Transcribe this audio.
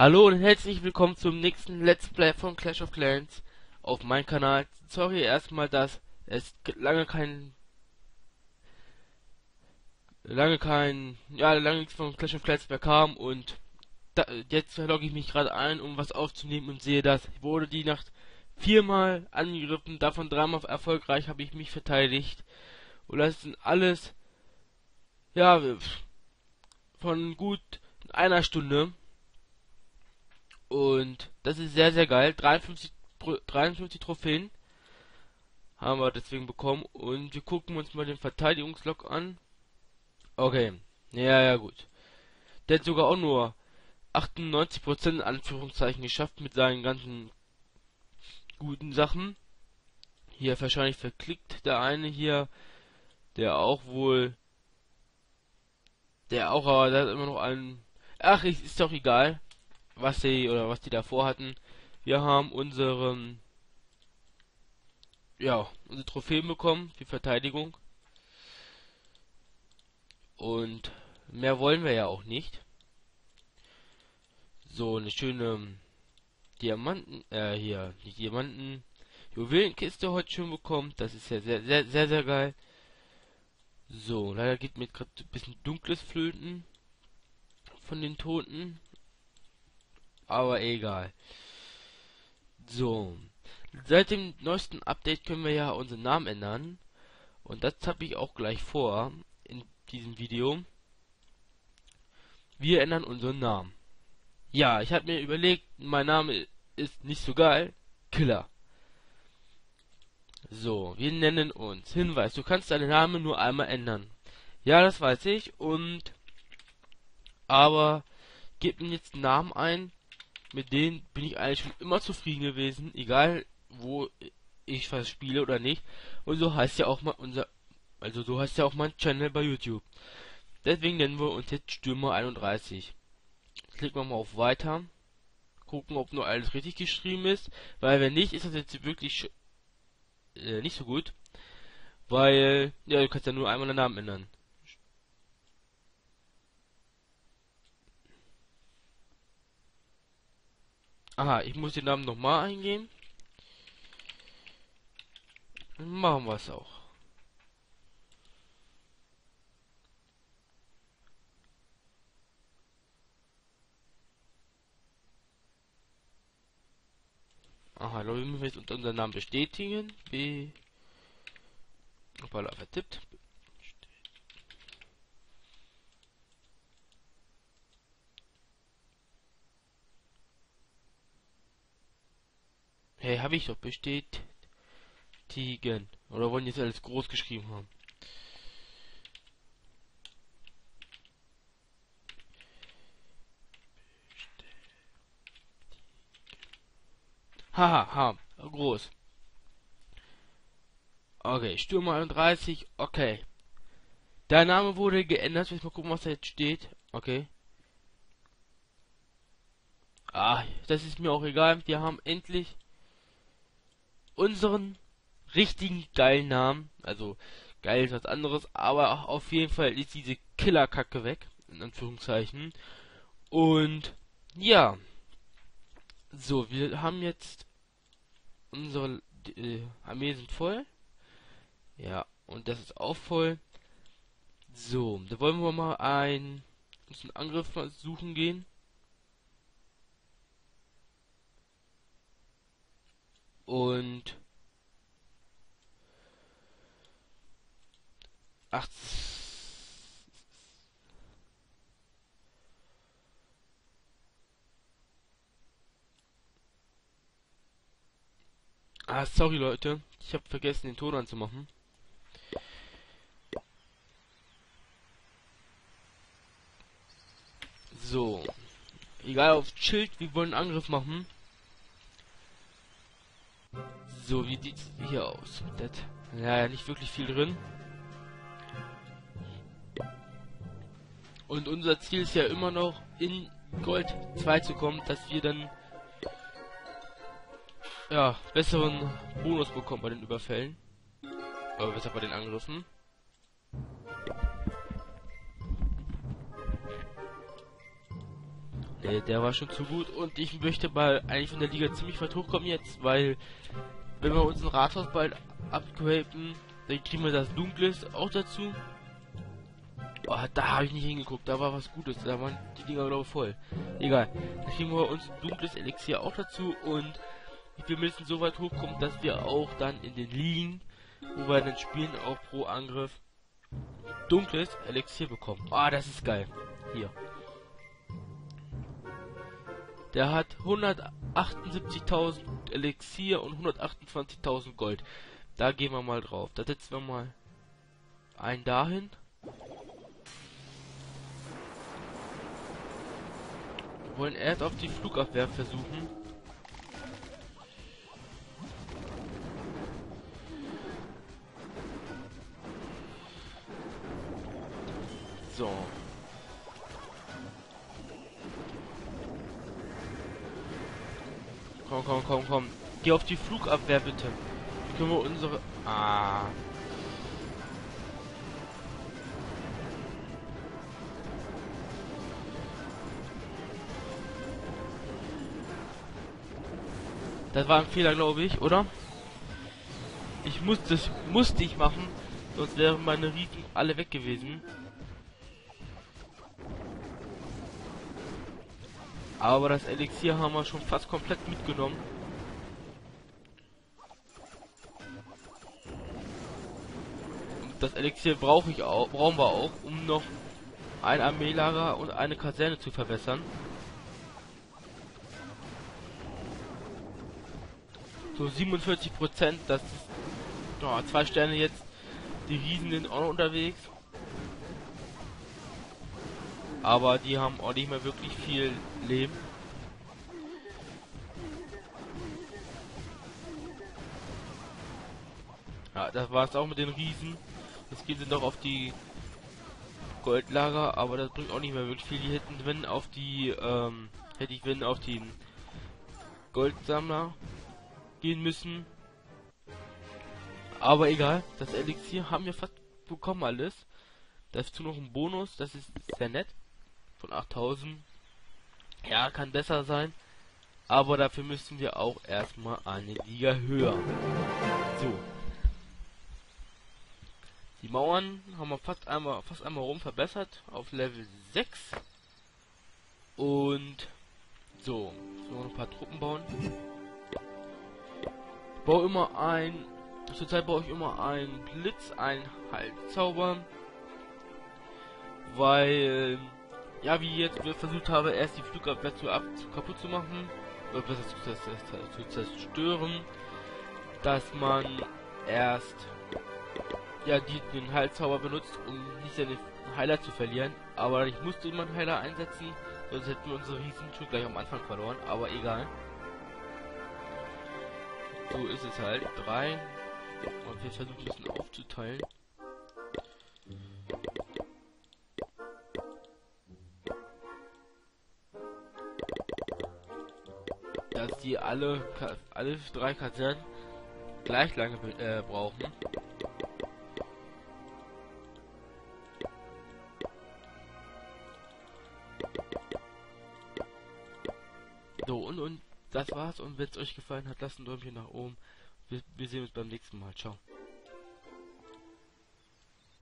Hallo und herzlich willkommen zum nächsten Let's Play von Clash of Clans auf meinem Kanal. Sorry erstmal, dass es lange kein lange kein ja lange nichts von Clash of Clans mehr kam und da, jetzt logge ich mich gerade ein, um was aufzunehmen und sehe, dass wurde die Nacht viermal angegriffen, davon dreimal erfolgreich habe ich mich verteidigt und das sind alles ja von gut einer Stunde und das ist sehr, sehr geil. 53, 53 Trophäen haben wir deswegen bekommen. Und wir gucken uns mal den Verteidigungslog an. Okay. Ja, ja, gut. Der hat sogar auch nur 98% in Anführungszeichen geschafft mit seinen ganzen guten Sachen. Hier wahrscheinlich verklickt der eine hier, der auch wohl, der auch, aber der hat immer noch einen, ach, ist doch egal was sie oder was die davor hatten. Wir haben unseren ja, unsere Trophäen bekommen, die Verteidigung. Und mehr wollen wir ja auch nicht. So, eine schöne Diamanten, äh, hier, die Diamanten, Juwelenkiste heute schon bekommen. Das ist ja sehr, sehr, sehr, sehr geil. So, leider geht mir gerade ein bisschen dunkles Flöten von den Toten aber egal. So. Seit dem neuesten Update können wir ja unseren Namen ändern. Und das habe ich auch gleich vor in diesem Video. Wir ändern unseren Namen. Ja, ich habe mir überlegt, mein Name ist nicht so geil. Killer. So, wir nennen uns. Hinweis, du kannst deinen Namen nur einmal ändern. Ja, das weiß ich. Und aber gib mir jetzt einen Namen ein, mit denen bin ich eigentlich schon immer zufrieden gewesen, egal wo ich was spiele oder nicht. Und so heißt ja auch mal unser, also so heißt ja auch mein Channel bei YouTube. Deswegen nennen wir uns jetzt Stürmer 31. Klicken wir mal auf Weiter. Gucken, ob nur alles richtig geschrieben ist. Weil wenn nicht, ist das jetzt wirklich äh, nicht so gut. Weil, ja, du kannst ja nur einmal den Namen ändern. Aha, ich muss den Namen nochmal eingeben. Machen wir es auch. Aha, Leute, müssen wir jetzt unseren Namen bestätigen. B. Hoppala, vertippt. Hey, habe ich doch bestätigen. Oder wollen jetzt alles groß geschrieben haben? Haha, ha, groß. Okay, Stürmer 31, okay. Der Name wurde geändert. Ich mal gucken, was da jetzt steht. Okay. Ah, das ist mir auch egal. Wir haben endlich unseren richtigen geilen Namen. Also geil ist was anderes, aber auf jeden Fall ist diese Killerkacke weg, in Anführungszeichen. Und ja. So, wir haben jetzt unsere äh, Armee sind voll. Ja, und das ist auch voll. So, da wollen wir mal ein, uns einen Angriff suchen gehen. Und ach Ah, sorry Leute, ich habe vergessen den Ton anzumachen. So. Egal auf Schild, wir wollen einen Angriff machen. So, wie sieht's hier aus? Das, ja, nicht wirklich viel drin. Und unser Ziel ist ja immer noch in Gold 2 zu kommen, dass wir dann ja, besseren Bonus bekommen bei den Überfällen. Oder besser bei den Angriffen. Nee, der war schon zu gut und ich möchte mal eigentlich von der Liga ziemlich weit hochkommen jetzt, weil wenn wir unseren Rathaus bald upgraden, dann kriegen wir das Dunkles auch dazu. Oh, da habe ich nicht hingeguckt, da war was Gutes, da waren die Dinger glaube ich voll. Egal, dann kriegen wir uns dunkles Elixier auch dazu und wir müssen so weit hochkommen, dass wir auch dann in den Ligen, wo wir dann spielen, auch pro Angriff dunkles Elixier bekommen. Ah, das ist geil. Hier. Der hat 178.000 Elixier und 128.000 Gold. Da gehen wir mal drauf. Da setzen wir mal einen dahin. Wir wollen erst auf die Flugabwehr versuchen. So. Komm, komm, komm, komm. Geh auf die Flugabwehr bitte. können wir unsere... Ah. Das war ein Fehler, glaube ich, oder? Ich musste es, musste ich machen, sonst wären meine Riefen alle weg gewesen. Aber das Elixier haben wir schon fast komplett mitgenommen. Das Elixier brauche ich auch, brauchen wir auch, um noch ein Armeelager und eine Kaserne zu verbessern. So 47 Prozent, das ist oh, zwei Sterne jetzt. Die Riesen sind auch noch unterwegs. Aber die haben auch nicht mehr wirklich viel Leben. Ja, das war es auch mit den Riesen. Jetzt gehen sie noch auf die Goldlager, aber das bringt auch nicht mehr wirklich viel. Die hätten, wenn auf die, ähm, hätte ich, wenn auf den Goldsammler gehen müssen. Aber egal, das Elixier haben wir fast bekommen alles. Dazu noch ein Bonus, das ist sehr nett von 8000. Ja, kann besser sein. Aber dafür müssen wir auch erstmal eine Liga höher. So. Die Mauern haben wir fast einmal, fast einmal rum verbessert auf Level 6. Und so, so ein paar Truppen bauen. Ich baue immer ein, zurzeit baue ich immer ein Blitz, ein Haltzauber, weil ja, wie jetzt versucht habe, erst die Flugabwehr zu, ab, kaputt zu machen, oder besser zu, zu, zerstören, dass man erst ja die, den Heilzauber benutzt, um nicht seine Heiler zu verlieren. Aber ich musste immer einen Heiler einsetzen, sonst hätten wir unsere Riesen schon gleich am Anfang verloren, aber egal. So ist es halt. Drei. Und wir versuchen bisschen aufzuteilen. Die alle alle drei Kasernen gleich lange äh, brauchen. So, und, und das war's. Und wenn es euch gefallen hat, lasst ein Däumchen nach oben. Wir, wir sehen uns beim nächsten Mal. Ciao.